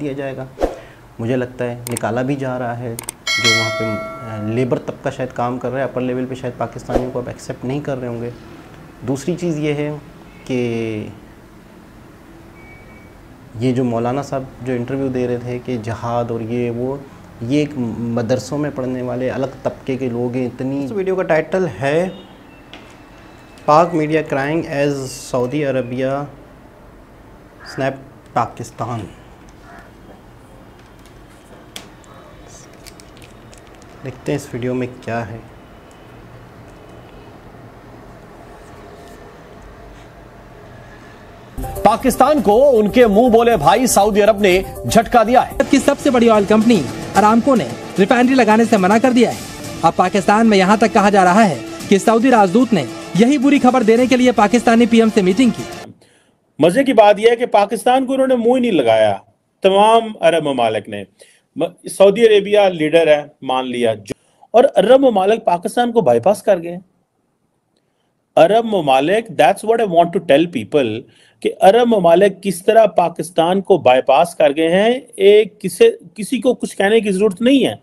दिया जाएगा। मुझे लगता है निकाला भी जा रहा है, जो वहाँ पे लेबर तबका शायद काम कर रहा है, अपर लेवल पे शायद पाकिस्तानियों को अब एक्सेप्ट नहीं कर रहे होंगे। दूसरी चीज़ ये है कि ये जो मौलाना साहब जो इंटरव्यू दे रहे थे कि जहाद और ये, वो, ये एक मदरसों में पढ़ने वाले अलग तबके के लोग हैं, इतनी इस वीडियो का टाइटल है Pak media crying as Saudi Arabia, snap Pakistan. देखते हैं इस वीडियो में क्या है। पाकिस्तान को उनके मुँह बोले भाई सऊदी अरब ने झटका दिया है। की सबसे बड़ी ऑयल कंपनी अरामको ने रिफाइनरी लगाने से मना कर दिया है। अब पाकिस्तान में यहाँ तक कहा जा रहा है कि सऊदी राजदूत ने यही बुरी खबर देने के लिए पाकिस्तानी पीएम से मीटिंग की। मज़े की बात यह है कि पाकिस्तान को उन्होंने मुँह ही नहीं लगाया। तमाम अरब ममालिक ने सऊदी अरेबिया लीडर है मान लिया। और अरब ममालिक पाकिस्तान को बाईपास कर गए। अरब ममालिक that's what I want to tell people कि अरब ममालिक किस तरह पाकिस्तान को बाईपास कर गए हैं एक किसे किसी को कुछ कहने की ज़रूरत नहीं है।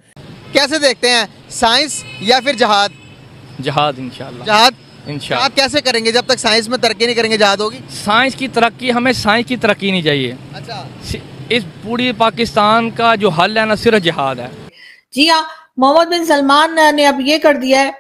कैसे देखते हैं? साइंस या फिर जहाद जहाद इंशाल्लाह जहाद इंशाल्लाह आप कैसे करेंगे जब तक साइंस में तरक्की नहीं करेंगे जहाद होगी? साइंस की तरक्की हमें साइंस की तरक्की नहीं चाहिए। अच्छा। इस पूरी पाकिस्तान का जो हल है ना सिर्फ़ जिहाद है। जी हाँ मोहम्मद बिन सलमान ने अब ये कर दिया है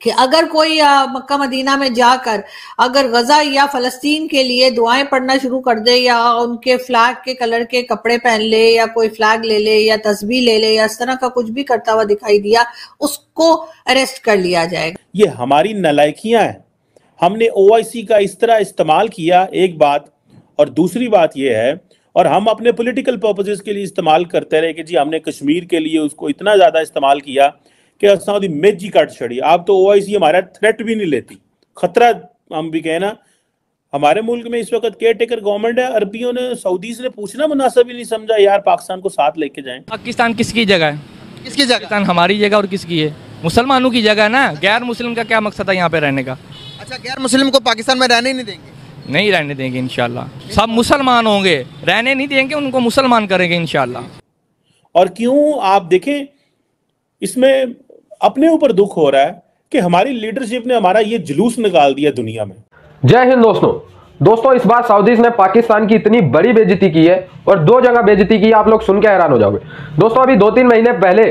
कि अगर कोई मक्का मदीना में जाकर अगर गजा या फलस्तीन के लिए दुआएँ पढ़ना शुरू कर दे या उनके फ्लैग के कलर के कपड़े पहन ले या कोई फ्लैग ले ले या तस्वीर ले ले या इस तरह का कुछ भी करता हुआ दिखाई दिया उसको अरेस्ट कर लिया जाएगा। ये हमारी नलायकियाँ हैं। हमने ओ का इस तरह इस्तेमाल किया एक बात और दूसरी बात यह है और हम अपने पॉलिटिकल पर्पजेज के लिए इस्तेमाल करते रहे कि जी हमने कश्मीर के लिए उसको इतना ज़्यादा इस्तेमाल किया कि असा मेज कट छड़ी। आप तो ओआईसी हमारा थ्रेट भी नहीं लेती। खतरा हम भी कहें ना हमारे मुल्क में इस वक्त केयर टेकर गवर्नमेंट है अरबियों ने सऊदी ने पूछना मुनासिब ही नहीं समझा यार पाकिस्तान को साथ लेके जाएँ। पाकिस्तान किसकी जगह है? किसकी जगह? पाकिस्तान हमारी जगह और किसकी है? मुसलमानों की जगह है ना? गैर मुस्लिम का क्या मकसद है यहाँ पे रहने का? अच्छा गैर मुस्लिम को पाकिस्तान में रहने ही नहीं देंगे। नहीं रहने देंगे इनशाला सब मुसलमान होंगे। रहने नहीं देंगे उनको मुसलमान करेंगे इनशाला और क्यों? आप देखें इसमें अपने ऊपर दुख हो रहा है कि हमारी लीडरशिप ने हमारा ये जुलूस निकाल दिया दुनिया में। जय हिंद दोस्तों। दोस्तों इस बार सऊदीज ने पाकिस्तान की इतनी बड़ी बेजती की है और दो जगह बेजती की आप लोग सुन के हैरान हो जाओगे। दोस्तों अभी दो तीन महीने पहले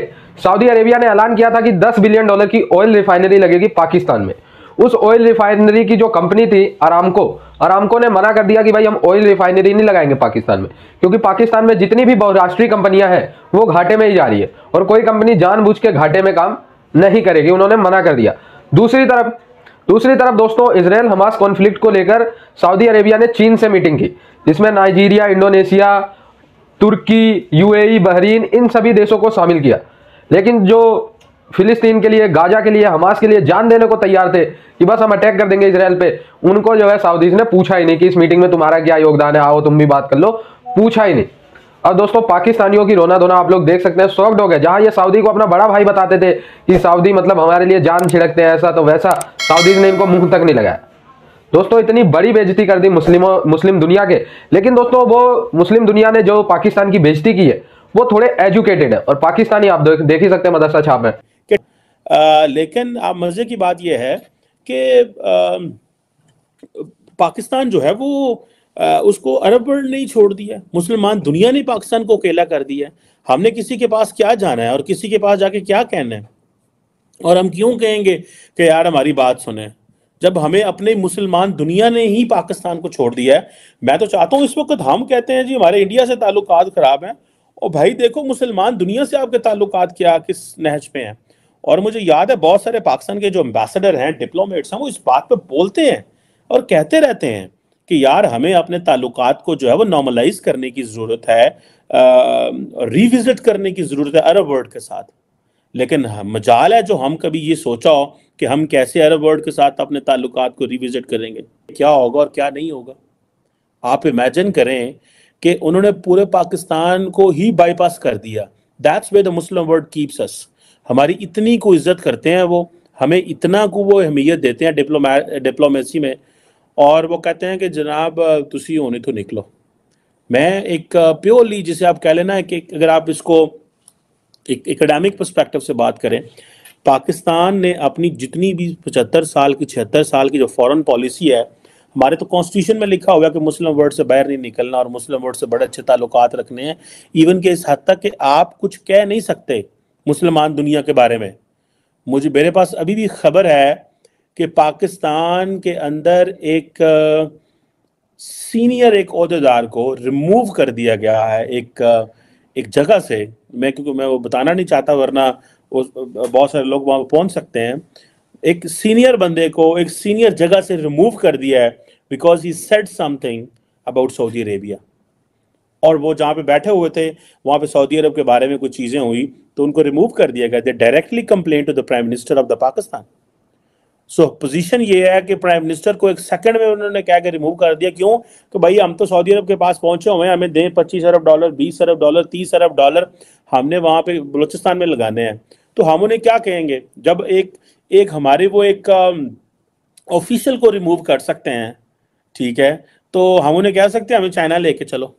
सऊदी अरेबिया ने ऐलान किया था कि 10 बिलियन डॉलर की ऑयल रिफाइनरी लगेगी पाकिस्तान में। उस ऑयल रिफाइनरी की जो कंपनी थी अरामको अरामको ने मना कर दिया कि भाई हम ऑयल रिफाइनरी नहीं लगाएँगे पाकिस्तान में, क्योंकि पाकिस्तान में जितनी भी बहुराष्ट्रीय कंपनियाँ हैं, वो घाटे में ही जा रही है, और कोई कंपनी जानबूझ के घाटे में काम नहीं करेगी, उन्होंने मना कर दिया। दूसरी तरफ़ दूसरी तरफ़ दोस्तों, इसराइल हमास कॉन्फ्लिक्ट को लेकर सऊदी अरेबिया ने चीन से मीटिंग की, जिसमें Nigeria, Indonesia, Turkey, UAE, Bahrain इन सभी देशों को शामिल किया। लेकिन जो फिलिस्तीन के लिए, गाजा के लिए, हमास के लिए जान देने को तैयार थे कि बस हम अटैक कर देंगे इसराइल पे। उनको जो है सऊदीज ने पूछा ही नहीं कि इस मीटिंग में तुम्हारा क्या योगदान है, आओ तुम भी बात कर लो। पूछा ही नहीं। अब दोस्तों, पाकिस्तानियों की रोना धोना आप लोग देख सकते हैं, सॉफ्ट हो। गए जहाँ ये सऊदी को अपना बड़ा भाई बताते थे कि सऊदी मतलब हमारे लिए जान छिड़कते हैं ऐसा तो वैसा सऊदी ने इनको मुँह तक नहीं लगाया। दोस्तों, इतनी बड़ी बेजती कर दी मुस्लिमों, मुस्लिम दुनिया के। लेकिन दोस्तों, वो मुस्लिम दुनिया ने जो पाकिस्तान की बेजती की है, वो थोड़े एजुकेटेड है। और पाकिस्तानी आप देख ही सकते हैं, मदरसा छाप लेकिन आप मज़े की बात यह है कि पाकिस्तान जो है वो उसको अरब वर्ल्ड नहीं छोड़ दिया मुसलमान दुनिया ने पाकिस्तान को अकेला कर दिया हमने किसी के पास क्या जाना है और किसी के पास जाके क्या कहना है? और हम क्यों कहेंगे कि यार हमारी बात सुने? जब हमें अपने मुसलमान दुनिया ने ही पाकिस्तान को छोड़ दिया है, मैं तो चाहता हूँ इस वक्त हम कहते हैं, जी, हमारे इंडिया से ताल्लुक खराब हैं। और भाई देखो, मुसलमान दुनिया से आपके ताल्लुक क्या, किस नहज पे हैं? और मुझे याद है, बहुत सारे पाकिस्तान के जो एम्बेसडर हैं डिप्लोमेट्स हैं, वो इस बात पे बोलते हैं और कहते रहते हैं कि यार, हमें अपने ताल्लुकात को जो है वो नॉर्मलाइज करने की ज़रूरत है रिविजिट करने की ज़रूरत है अरब वर्ल्ड के साथ। लेकिन मजाल है जो हम कभी ये सोचा हो कि हम कैसे अरब वर्ल्ड के साथ अपने ताल्लुकात को रिविजिट करेंगे। क्या होगा और क्या नहीं होगा? आप इमेजिन करें कि उन्होंने पूरे पाकिस्तान को ही बाईपास कर दिया। That's way the Muslim world keeps us हमारी इतनी को इज़्ज़त करते हैं, वो हमें इतना को वो अहमियत देते हैं डिप्लोमेसी में और वो कहते हैं कि जनाब, तुसी होने तो निकलो। मैं एक प्योरली जिसे आप कह लेना है कि अगर आप इसको एक एकेडमिक पर्सपेक्टिव से बात करें, पाकिस्तान ने अपनी जितनी भी पचहत्तर साल की, छिहत्तर साल की जो फॉरेन पॉलिसी है, हमारे तो कॉन्स्टिट्यूशन में लिखा हुआ है कि मुस्लिम वर्ल्ड से बाहर नहीं निकलना और मुस्लिम वर्ल्ड से बड़े अच्छे ताल्लुकात रखने हैं। इवन के इस हद तक कि आप कुछ कह नहीं सकते मुसलमान दुनिया के बारे में। मुझे, मेरे पास अभी भी खबर है कि पाकिस्तान के अंदर एक सीनियर एक अहदेदार को रिमूव कर दिया गया है एक एक जगह से। मैं, क्योंकि मैं वो बताना नहीं चाहता, वरना बहुत सारे लोग वहाँ पहुँच सकते हैं। एक सीनियर बंदे को एक सीनियर जगह से रिमूव कर दिया है because he said something about Saudi Arabia और वो जहाँ पे बैठे हुए थे, वहाँ पे सऊदी अरब के बारे में कुछ चीज़ें हुई तो उनको रिमूव कर दिया गया। Directly complain to the prime minister of the Pakistan so position ये है कि प्राइम मिनिस्टर को एक सेकंड में उन्होंने क्या कि रिमूव कर दिया। क्यों? तो भाई, हम तो सऊदी अरब के पास पहुँचे हुए हैं, हमें दें पच्चीस अरब डॉलर, बीस अरब डॉलर, तीस अरब डॉलर, हमने वहाँ पे बलोचिस्तान में लगाने हैं। तो हम उन्हें क्या कहेंगे? जब एक एक हमारे वो एक ऑफिशियल को रिमूव कर सकते हैं, ठीक है तो हम उन्हें कह सकते हैं, हमें चाइना लेके चलो।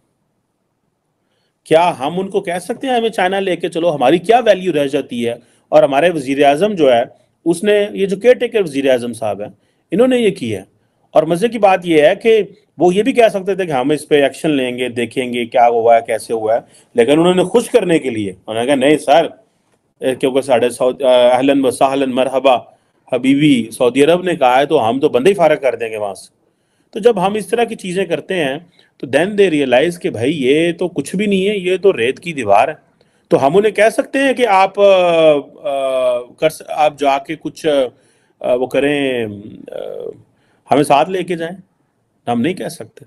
क्या हम उनको कह सकते हैं हमें चाइना लेके चलो? हमारी क्या वैल्यू रह जाती है? और हमारे वज़ीर आज़म जो है, उसने ये जो केयर टेकर वज़ीर आज़म साहब हैं, इन्होंने ये किया है। और मज़े की बात यह है कि वो ये भी कह सकते थे कि हम इस पर एक्शन लेंगे, देखेंगे क्या हुआ है, कैसे हुआ है। लेकिन उन्होंने खुश करने के लिए, उन्होंने कहा, नहीं सर क्योंकि साढ़े अहलन वसाहलन मरहबा हबीबी सऊदी अरब ने कहा है तो हम तो बंदे ही फारग कर देंगे वहाँ से। तो जब हम इस तरह की चीज़ें करते हैं तो देन दे रियलाइज़ कि भाई ये तो कुछ भी नहीं है ये तो रेत की दीवार है। तो हम उन्हें कह सकते हैं कि आप आ, आ, कर आप जाके कुछ आ, वो करें आ, हमें साथ लेके जाएँ। हम नहीं कह सकते।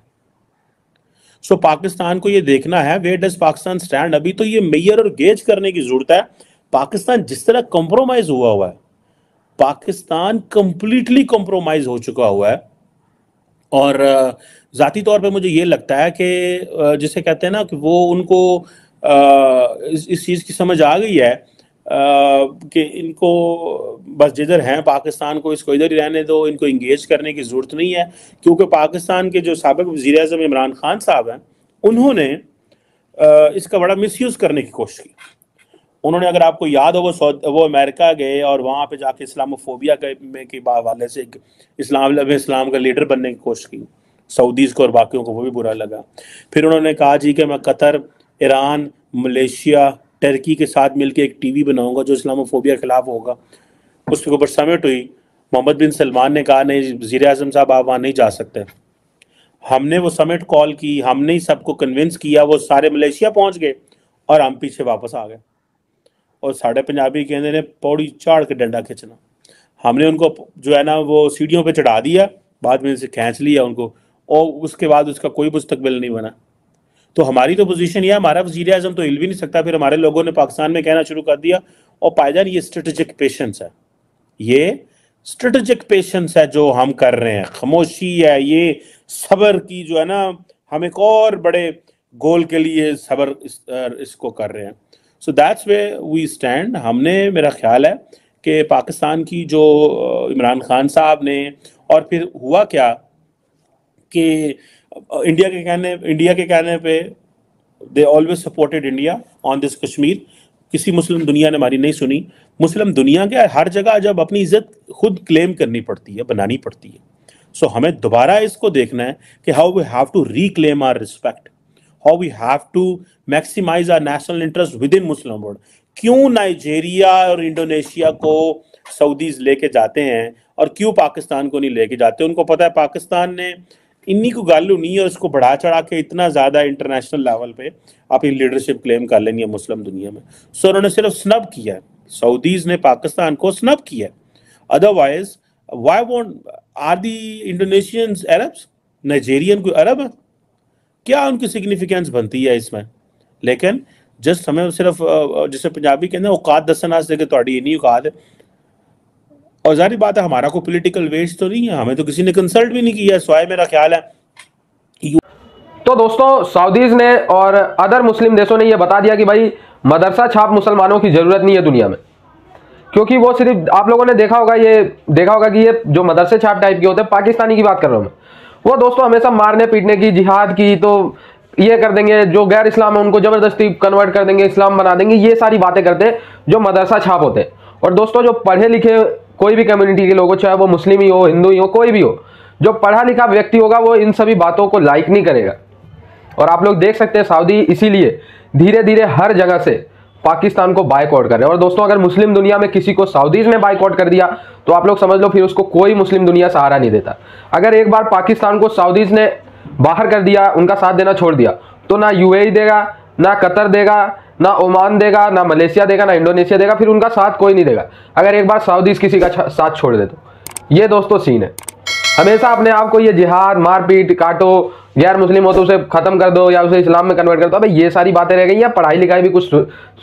सो so, पाकिस्तान को ये देखना है वे डज पाकिस्तान स्टैंड अभी तो ये मेयर और गेज करने की ज़रूरत है। पाकिस्तान जिस तरह कॉम्प्रोमाइज हुआ हुआ है पाकिस्तान कंप्लीटली कॉम्प्रोमाइज हो चुका हुआ है। और ज़ाती तौर पे मुझे ये लगता है कि जिसे कहते हैं ना कि वो उनको इस, इस चीज़ की समझ आ गई है कि इनको बस जिधर हैं पाकिस्तान को इसको इधर ही रहने दो इनको इंगेज करने की ज़रूरत नहीं है क्योंकि पाकिस्तान के जो सबक वजी अजम इमरान खान साहब हैं उन्होंने इसका बड़ा मिसयूज़ करने की कोशिश की। उन्होंने अगर आपको याद हो, वो वो अमेरिका गए और वहाँ पे जाके इस्लामोफोबिया के में के हवाले से एक इस्लाम इस्लाम का लीडर बनने की कोशिश की। सऊदीज़ को और बाकियों को, वो भी बुरा लगा। फिर उन्होंने कहा जी कि मैं कतर, ईरान, मलेशिया, टर्की के साथ मिलकर एक टीवी बनाऊँगा जो इस्लामोफोबिया के खिलाफ होगा। उसके ऊपर समिट हुई। मोहम्मद बिन सलमान ने कहा, नहीं वज़ीर अजम साहब, आप वहाँ नहीं जा सकते। हमने वो समिट कॉल की, हमने ही सबको कन्विंस किया, वो सारे मलेशिया पहुँच गए और हम पीछे वापस आ गए। और साढ़े पंजाबी कहते ने पौड़ी चाड़ के डंडा खींचना हमने उनको जो है ना वो सीढ़ियों पे चढ़ा दिया बाद में से खींच लिया उनको और उसके बाद उसका कोई मुस्तकबिल नहीं बना। तो हमारी तो पोजीशन यह हमारा वज़ीर अजम तो हिल भी नहीं सकता फिर हमारे लोगों ने पाकिस्तान में कहना शुरू कर दिया और पायजान ये स्ट्रेटेजिक पेशेंस है। ये स्ट्रेटेजिक पेशेंस है जो हम कर रहे हैं। खामोशी है ये सबर की जो है ना हम एक और बड़े गोल के लिए सबर इस, इसको कर रहे हैं। So that's way we stand हमने मेरा ख्याल है कि पाकिस्तान की जो इमरान खान साहब ने और फिर हुआ क्या कि इंडिया के कहने इंडिया के कहने पे they always supported India on this Kashmir किसी मुस्लिम दुनिया ने हमारी नहीं सुनी। मुस्लिम दुनिया के हर जगह जब अपनी इज़्ज़त खुद क्लेम करनी पड़ती है बनानी पड़ती है। सो so, हमें दोबारा इसको देखना है कि how we have to reclaim our respect we have to maximize our national interest within Muslim world क्यों नाइजेरिया और इंडोनेशिया को सऊदीज लेके जाते हैं और क्यों पाकिस्तान को नहीं लेके जाते? उनको पता है पाकिस्तान ने इन्हीं को गालू नहीं है उसको बढ़ा चढ़ा के इतना ज़्यादा इंटरनेशनल लेवल पे अपनी लीडरशिप क्लेम कर लेनी है मुस्लिम दुनिया में। सो उन्होंने सिर्फ़ स्नब किया है। सऊदीज ने पाकिस्तान को स्नब किया है। Otherwise why won't are the Indonesians Arabs Nigerian कोई अरब है? क्या उनकी सिग्निफिकेंस बनती है इसमें? लेकिन जस्ट हमें सिर्फ़ जिसे पंजाबी कहते हैं, औकात दसन आज कि थोड़ी इन्नी औकात और जारी बात है, हमारा कोई पोलिटिकल वेस्ट तो नहीं है, हमें तो किसी ने कंसल्ट भी नहीं किया स्वाय मेरा ख्याल है। तो दोस्तों, सऊदीज ने और अदर मुस्लिम देशों ने यह बता दिया कि भाई, मदरसा छाप मुसलमानों की ज़रूरत नहीं है दुनिया में। क्योंकि वो सिर्फ़, आप लोगों ने देखा होगा ये, देखा होगा कि ये जो मदरसे छाप टाइप के होते हैं, पाकिस्तानी की बात कर रहा हूँ मैं। वो दोस्तों हमेशा मारने, पीटने की, जिहाद की तो ये कर देंगे, जो गैर इस्लाम है, उनको ज़बरदस्ती कन्वर्ट कर देंगे, इस्लाम बना देंगे, ये सारी बातें करते हैं जो मदरसा छाप होते हैं। और दोस्तों, जो पढ़े लिखे कोई भी कम्युनिटी के लोग हो चाहे वो मुस्लिम ही हो, हिंदू ही हो, कोई भी हो, जो पढ़ा लिखा व्यक्ति होगा, वो इन सभी बातों को लाइक नहीं करेगा। और आप लोग देख सकते हैं सऊदी इसीलिए धीरे धीरे हर जगह से पाकिस्तान को बाइकआउट कर रहे हैं। और दोस्तों, अगर मुस्लिम दुनिया में किसी को सऊदीज ने बाइकआउट कर दिया तो आप लोग समझ लो, फिर उसको कोई मुस्लिम दुनिया सहारा नहीं देता। अगर एक बार पाकिस्तान को सऊदीज ने बाहर कर दिया, उनका साथ देना छोड़ दिया तो ना यूएई देगा, ना कतर देगा, ना ओमान देगा, ना मलेशिया देगा, ना इंडोनेशिया देगा, फिर उनका साथ कोई नहीं देगा। अगर एक बार सऊदीज किसी का साथ छोड़ दे तो। ये दोस्तों सीन है। हमेशा अपने आप को ये जिहाद, मारपीट, काटो गैर मुस्लिम हो तो उसे खत्म कर दो या उसे इस्लाम में कन्वर्ट कर दो। अबे, ये सारी बातें रह गई या पढ़ाई लिखाई भी कुछ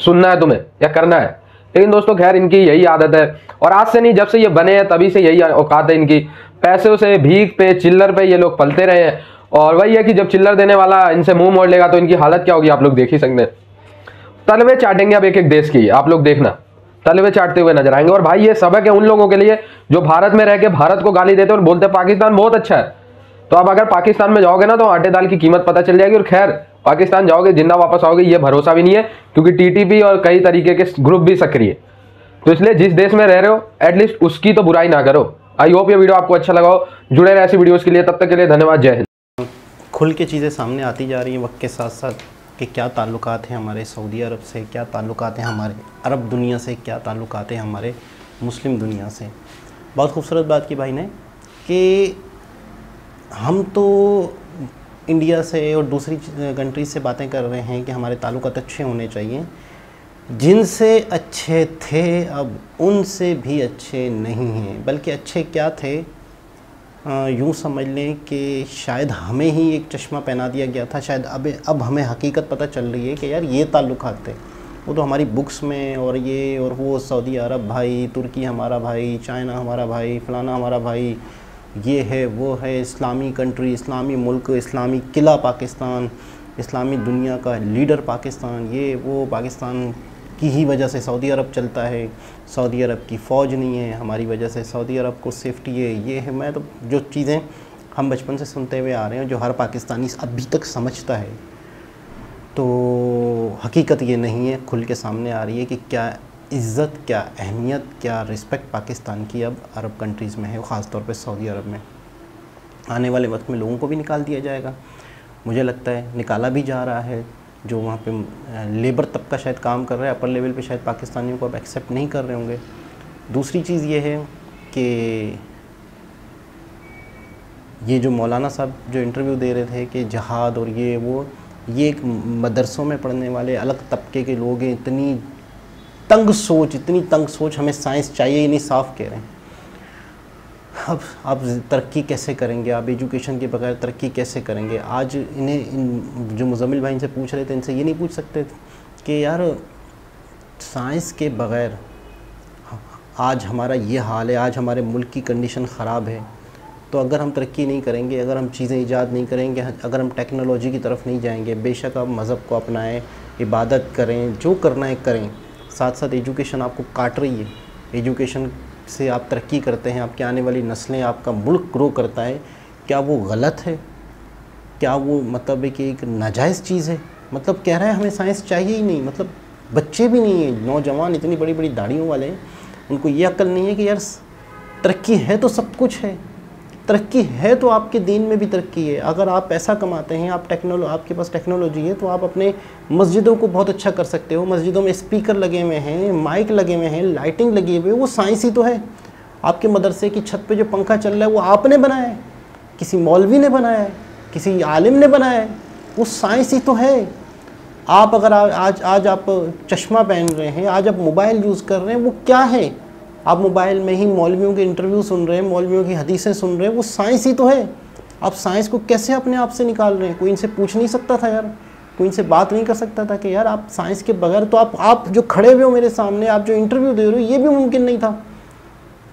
सुनना है तुम्हें या करना है। लेकिन दोस्तों, खैर, इनकी यही आदत है। और आज से नहीं, जब से ये बने हैं, तभी से यही औकात है इनकी। पैसों से, भीख पे, चिल्लर पे ये लोग पलते रहे हैं। और वही है कि जब चिल्लर देने वाला इनसे मुँह मोड़ लेगा तो इनकी हालत क्या होगी? आप लोग देख ही सकते हैं। तलवे चाटेंगे अब एक एक देश की, आप लोग देखना। तलवे चाटते हुए नज़र आएँगे। और भाई, ये सबक है उन लोगों के लिए जो भारत में रह के भारत को गाली देते और बोलते पाकिस्तान बहुत अच्छा है। तो अब अगर पाकिस्तान में जाओगे ना तो आटे दाल की कीमत पता चल जाएगी। और खैर, पाकिस्तान जाओगे, ज़िंदा वापस आओगे, ये भरोसा भी नहीं है, क्योंकि टीटीपी और कई तरीके के ग्रुप भी सक्रिय तो इसलिए जिस देश में रह रहे हो एटलीस्ट उसकी तो बुराई ना करो। आई होप ये वीडियो आपको अच्छा लगा हो। जुड़े रहे ऐसी वीडियोस के लिए, तब तक के लिए धन्यवाद, जय हिंद। खुल के चीज़ें सामने आती जा रही हैं वक्त के साथ साथ कि क्या ताल्लुकात हैं हमारे सऊदी अरब से, क्या ताल्लुकात हैं हमारे अरब दुनिया से, क्या ताल्लुकात हैं हमारे मुस्लिम दुनिया से? बहुत खूबसूरत बात की भाई ने कि हम तो इंडिया से और दूसरी कंट्रीज़ से बातें कर रहे हैं कि हमारे ताल्लुकात अच्छे होने चाहिए। जिनसे अच्छे थे, अब उनसे भी अच्छे नहीं हैं, बल्कि अच्छे क्या थे? यूँ समझ लें कि शायद हमें ही एक चश्मा पहना दिया गया था, शायद अब अब हमें हकीकत पता चल रही है कि यार ये ताल्लुक थे। वो तो हमारी बुक्स में और ये और वो सऊदी अरब भाई, तुर्की हमारा भाई, चाइना हमारा भाई, फलाना हमारा भाई, ये है, वो है, इस्लामी कंट्री, इस्लामी मुल्क, इस्लामी किला पाकिस्तान, इस्लामी दुनिया का लीडर पाकिस्तान, ये, वो पाकिस्तान की ही वजह से सऊदी अरब चलता है। सऊदी अरब की फ़ौज नहीं है, हमारी वजह से सऊदी अरब को सेफ्टी है, ये है। मैं तो जो चीज़ें हम बचपन से सुनते हुए आ रहे हैं, जो हर पाकिस्तानी अभी तक समझता है तो हकीकत ये नहीं है, खुल के सामने आ रही है कि क्या इज़्ज़त, क्या अहमियत, क्या रिस्पेक्ट पाकिस्तान की अब अरब कंट्रीज़ में है ख़ास तौर पे सऊदी अरब में। आने वाले वक्त में लोगों को भी निकाल दिया जाएगा। मुझे लगता है निकाला भी जा रहा है जो वहाँ पे लेबर तबका शायद काम कर रहा है अपर लेवल पे शायद पाकिस्तानियों को अब एक्सेप्ट नहीं कर रहे होंगे। दूसरी चीज़ ये है कि ये जो मौलाना साहब जो इंटरव्यू दे रहे थे कि जहाद और ये वो, ये एक मदरसों में पढ़ने वाले अलग तबके के लोग हैं, इतनी तंग सोच, इतनी तंग सोच हमें साइंस चाहिए ही नहीं, साफ़ कह रहे हैं। अब आप तरक्की कैसे करेंगे? आप एजुकेशन के बगैर तरक्की कैसे करेंगे? आज इन्हें, इन जो मुजमिल भाई इनसे पूछ रहे थे, इनसे ये नहीं पूछ सकते कि यार साइंस के बगैर आज हमारा ये हाल है, आज हमारे मुल्क की कंडीशन ख़राब है। तो अगर हम तरक्की नहीं करेंगे, अगर हम चीज़ें ईजाद नहीं करेंगे, अगर हम टेक्नोलॉजी की तरफ़ नहीं जाएँगे, बेशक आप मज़हब को अपनाएँ, इबादत करें, जो करना है करें। साथ साथ एजुकेशन आपको काट रही है। एजुकेशन से आप तरक्की करते हैं, आपकी आने वाली नस्लें, आपका मुल्क ग्रो करता है, क्या वो गलत है? क्या वो मतलब है कि एक नाजायज़ चीज़ है? मतलब कह रहा है, हमें साइंस चाहिए ही नहीं मतलब बच्चे भी नहीं हैं, नौजवान इतनी बड़ी बड़ी दाढ़ियों वाले हैं, उनको ये अक्ल नहीं है कि यार, तरक्की है तो सब कुछ है। तरक्की है तो आपके दीन में भी तरक्की है। अगर आप पैसा कमाते हैं, आप टेक्नोलॉ, आपके पास टेक्नोलॉजी है तो आप अपने मस्जिदों को बहुत अच्छा कर सकते हो। मस्जिदों में स्पीकर लगे हुए हैं, माइक लगे हुए हैं, लाइटिंग लगी हुई है, वो साइंस ही तो है। आपके मदरसे की छत पे जो पंखा चल रहा है, वो आपने बनाया है। किसी मौलवी ने बनाया है, किसी आलिम ने बनाया है, वो साइंस ही तो है। आप अगर आज आज आप चश्मा पहन रहे हैं, आज आप मोबाइल यूज़ कर रहे हैं, वो क्या है? आप मोबाइल में ही मौलवियों के इंटरव्यू सुन रहे हैं, मौलवियों की हदीसें सुन रहे हैं, वो साइंस ही तो है। आप साइंस को कैसे अपने आप से निकाल रहे हैं? कोई इनसे पूछ नहीं सकता था यार। कोई इनसे बात नहीं कर सकता था कि यार आप साइंस के बगैर तो आप आप जो खड़े हुए हो मेरे सामने, आप जो इंटरव्यू दे रहे हो, ये भी मुमकिन नहीं था।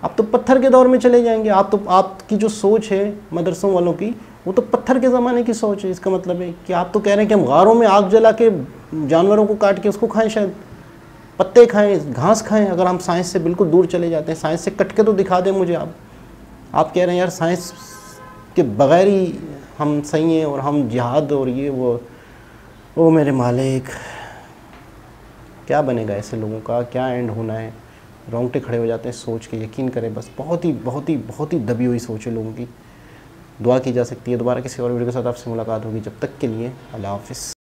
आप तो पत्थर के दौर में चले जाएँगे। आप तो आपकी जो सोच है मदरसों वालों की, वो तो पत्थर के ज़माने की सोच है। इसका मतलब है कि आप तो कह रहे हैं कि हम गारों में आग जला के जानवरों को काट के उसको खाएँ शायद। पत्ते खाएँ, घास खाएँ, अगर हम साइंस से बिल्कुल दूर चले जाते हैं, साइंस से कट के तो दिखा दें मुझे आप। आप कह रहे हैं, यार, साइंस के बगैर ही हम सही हैं और हम जिहाद और ये वो, ओ मेरे मालिक, क्या बनेगा ऐसे लोगों का? क्या एंड होना है? रोंगटे खड़े हो जाते हैं सोच के, यकीन करें, बस बहुत ही बहुत ही बहुत ही दबी हुई सोच है लोगों की। दुआ की जा सकती है। दोबारा किसी और वीडियो के साथ आपसे मुलाकात होगी। जब तक के लिए, अल्लाह हाफिज़।